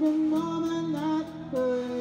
the moment that burns.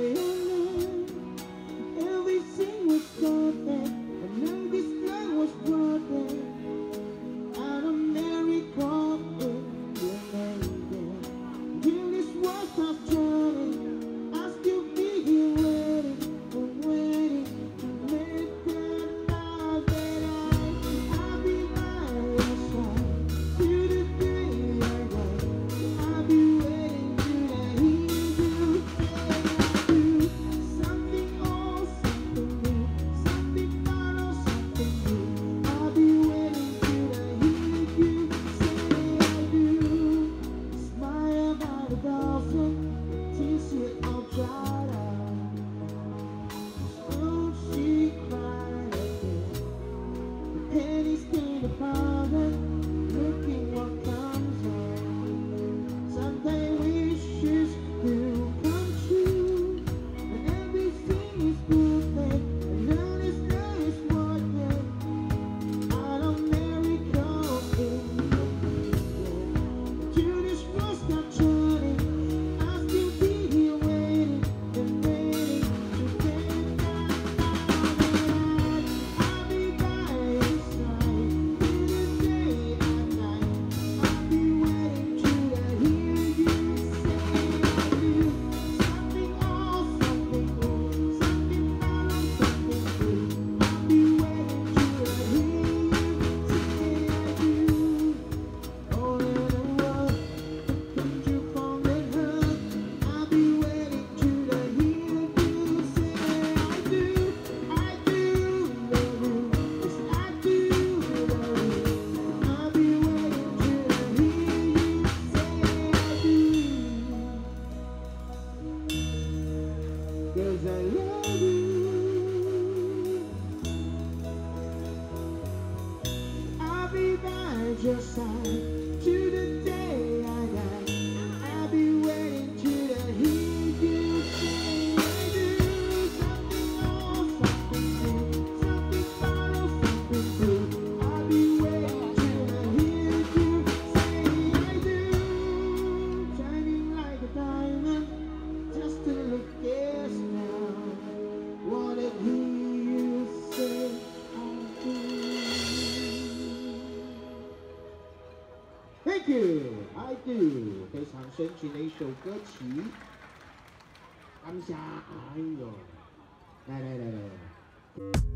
嗯 Cause I love you. I'll be by your side. I do，非常深情的一首歌曲。感谢，哎呦，来。来来来